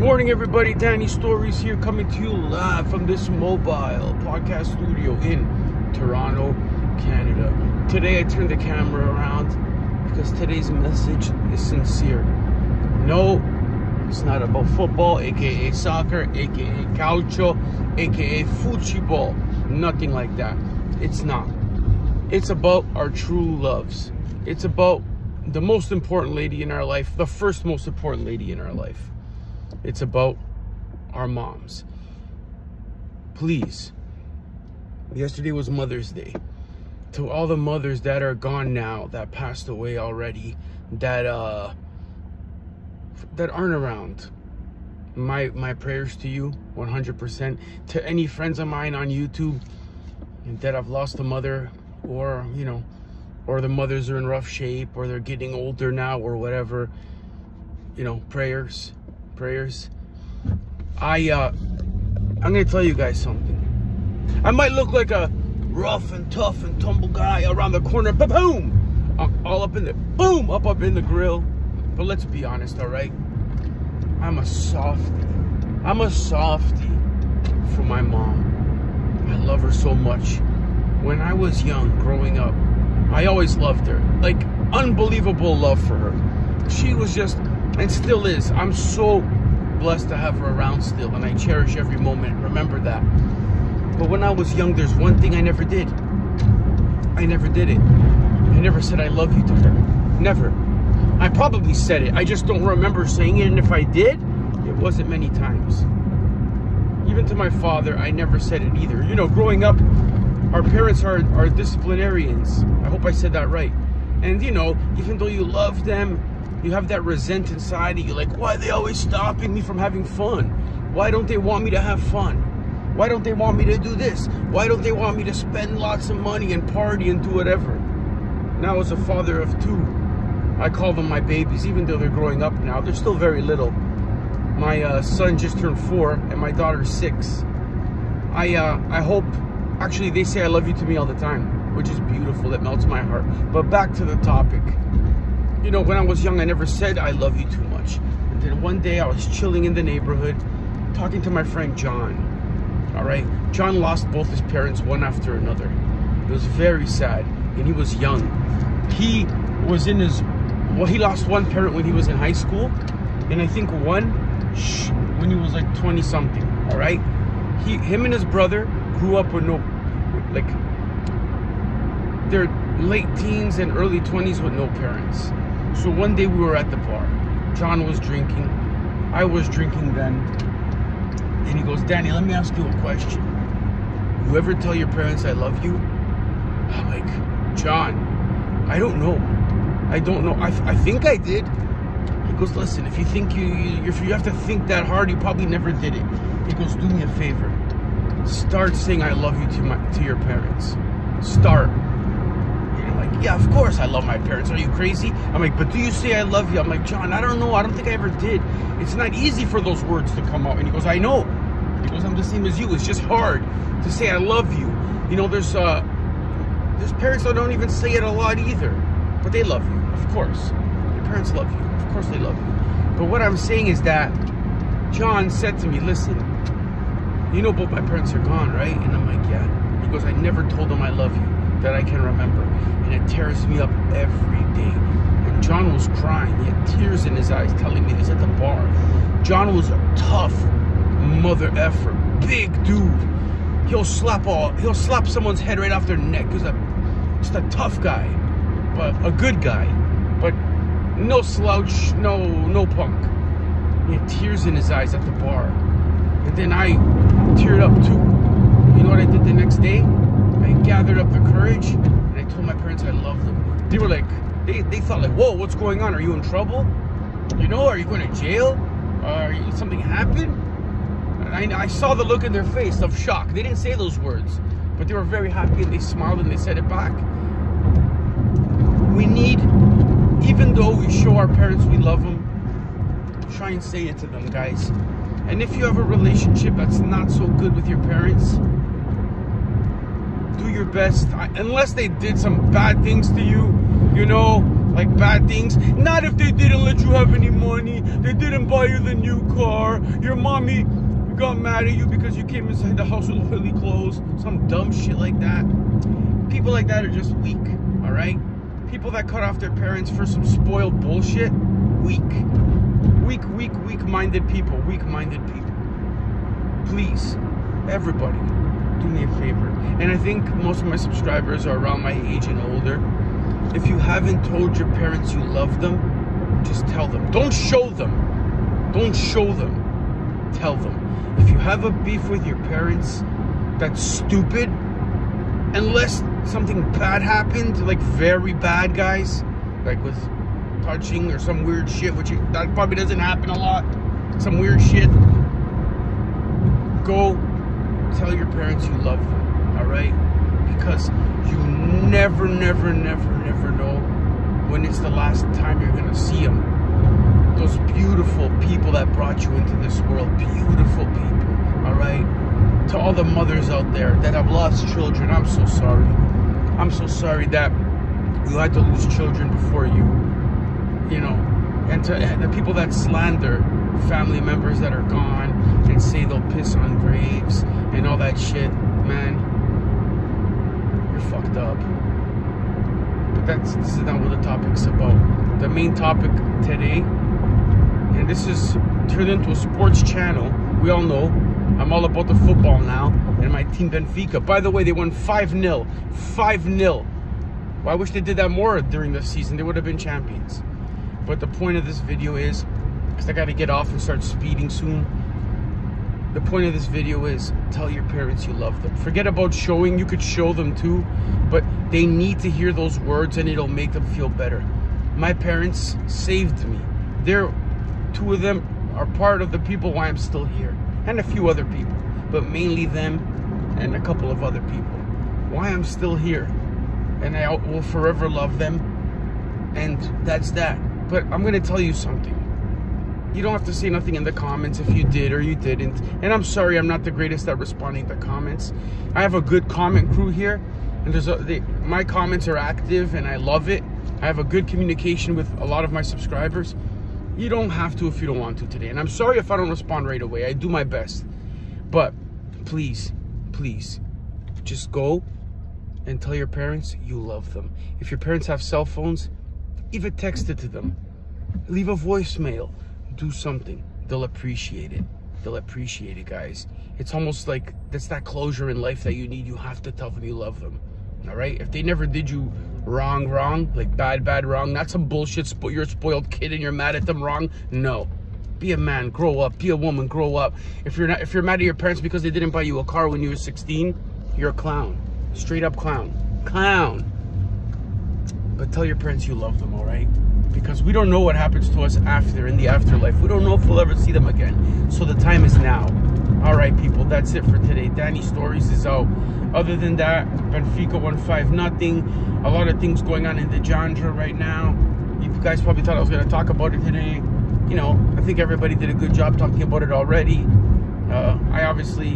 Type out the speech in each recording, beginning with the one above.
morning, everybody. Danny Stories here, coming to you live from this mobile podcast studio in Toronto, Canada. Today, I turned the camera around because today's message is sincere. No, it's not about football, aka soccer, aka calcio, aka football. Nothing like that. It's not. It's about our true loves. It's about the most important lady in our life, the first most important lady in our life. It's about our moms. Please, yesterday was Mother's Day. To all the mothers that are gone now, that passed away already, that uh that aren't around. My my prayers to you 100%. To any friends of mine on YouTube that I've lost a mother or, you know, or the mothers are in rough shape or they're getting older now or whatever you know prayers prayers. I uh i'm gonna tell you guys something. I might look like a rough and tough and tumble guy around the corner but boom! All up in the boom! Up up in the grill. But let's be honest all right? I'm a softie i'm a softie for my mom. I love her so much. When i was young growing up I always loved her. Like, unbelievable love for her. She was just, and still is. I'm so blessed to have her around still, and I cherish every moment. Remember that. But when I was young, there's one thing I never did. I never did it. I never said I love you to her. Never. I probably said it. I just don't remember saying it, and if I did, it wasn't many times. Even to my father, I never said it either. You know, growing up, our parents are, are disciplinarians. I hope I said that right. And you know, even though you love them, you have that resent inside of you. Like, why are they always stopping me from having fun? Why don't they want me to have fun? Why don't they want me to do this? Why don't they want me to spend lots of money and party and do whatever? Now, as a father of two, I call them my babies, even though they're growing up now. They're still very little. My uh, son just turned four, and my daughter six. I uh, I hope Actually, they say I love you to me all the time, which is beautiful. It melts my heart. But back to the topic. You know, when I was young, I never said I love you too much. And then one day I was chilling in the neighborhood, talking to my friend John. All right? John lost both his parents one after another. It was very sad. And he was young. He was in his, well, he lost one parent when he was in high school. And I think one when he was like 20 something. All right? He, him and his brother grew up with no, like, their late teens and early 20s with no parents. So one day we were at the bar. John was drinking. I was drinking then. And he goes, Danny, let me ask you a question. You ever tell your parents I love you? I'm like, John, I don't know. I don't know. I, I think I did. He goes, listen, if you think you, if you have to think that hard, you probably never did it. He goes, do me a favor start saying I love you to my to your parents. Start. Like, yeah, of course I love my parents. Are you crazy? I'm like, but do you say I love you? I'm like, John, I don't know. I don't think I ever did. It's not easy for those words to come out. And he goes, I know. He goes, I'm the same as you. It's just hard to say I love you. You know, there's uh there's parents that don't even say it a lot either. But they love you, of course. Your parents love you. Of course they love you. But what I'm saying is that John said to me, listen, you know both my parents are gone, right? And I'm like, yeah. He goes, I never told them I love you, that I can remember. And it tears me up every day. And John was crying. He had tears in his eyes telling me this at the bar. John was a tough mother effer, big dude. He'll slap all, he'll slap someone's head right off their neck. He's a, just a tough guy, but a good guy. But no slouch, no, no punk. He had tears in his eyes at the bar. And then I teared up too. You know what I did the next day? I gathered up the courage and I told my parents I loved them. They were like, they, they thought like, whoa, what's going on? Are you in trouble? You know, are you going to jail? Are you, something happened? And I, I saw the look in their face of shock. They didn't say those words, but they were very happy and they smiled and they said it back. We need, even though we show our parents we love them, try and say it to them, guys. And if you have a relationship that's not so good with your parents, your best. Unless they did some bad things to you, you know, like bad things. Not if they didn't let you have any money, they didn't buy you the new car, your mommy got mad at you because you came inside the house with oily clothes. Some dumb shit like that. People like that are just weak, all right? People that cut off their parents for some spoiled bullshit, weak. Weak, weak, weak-minded people, weak-minded people. Please, everybody, do me a favor. And I think most of my subscribers are around my age and older. If you haven't told your parents you love them, just tell them. Don't show them. Don't show them. Tell them. If you have a beef with your parents, that's stupid. Unless something bad happened, like very bad, guys, like with touching or some weird shit, which that probably doesn't happen a lot. Some weird shit. Go tell your parents you love them, all right? Because you never, never, never, never know when it's the last time you're gonna see them those beautiful people that brought you into this world. Beautiful people, all right? To all the mothers out there that have lost children, I'm so sorry. I'm so sorry that you had to lose children before you, you know, and to and the people that slander family members that are gone and say they'll piss on graves and all that shit, man, you're fucked up. But that's this is not what the topic's about. The main topic today and this is turned into a sports channel. We all know I'm all about the football now and my team Benfica. By the way, they won 5-0. 5-0. Well, I wish they did that more during the season. They would have been champions. But the point of this video is, because I got to get off and start speeding soon. The point of this video is tell your parents you love them. Forget about showing. You could show them too. But they need to hear those words and it'll make them feel better. My parents saved me. They're two of them are part of the people why I'm still here, and a few other people, but mainly them and a couple of other people. Why I'm still here, and I will forever love them, and that's that. But I'm gonna tell you something. You don't have to say nothing in the comments if you did or you didn't. And I'm sorry, I'm not the greatest at responding to comments. I have a good comment crew here, and there's a, they, my comments are active, and I love it. I have a good communication with a lot of my subscribers. You don't have to if you don't want to today. And I'm sorry if I don't respond right away. I do my best. But please, please, just go and tell your parents you love them. If your parents have cell phones, even text it to them. Leave a voicemail. Do something. They'll appreciate it. They'll appreciate it, guys. It's almost like that's that closure in life that you need. You have to tell them you love them. All right? If they never did you wrong, wrong, like bad, bad, wrong. Not some bullshit, spo you're a spoiled kid and you're mad at them wrong. No. Be a man, grow up. Be a woman, grow up. If you're not, if you're mad at your parents because they didn't buy you a car when you were 16, you're a clown. Straight up clown. Clown. But tell your parents you love them, all right? Because we don't know what happens to us after, in the afterlife. We don't know if we'll ever see them again. So the time is now. All right, people, that's it for today. Danny Stories is out. Other than that, Benfica won 5 nothing. A lot of things going on in the Jandra right now. You guys probably thought I was going to talk about it today. You know, I think everybody did a good job talking about it already. Uh, I obviously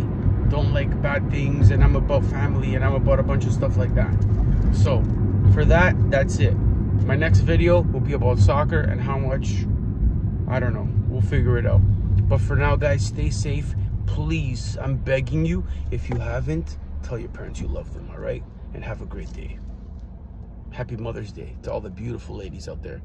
don't like bad things, and I'm about family, and I'm about a bunch of stuff like that. So, for that, that's it. My next video will be about soccer and how much, I don't know, we'll figure it out. But for now, guys, stay safe please, I'm begging you, if you haven't, tell your parents you love them, all right? And have a great day. Happy Mother's Day to all the beautiful ladies out there.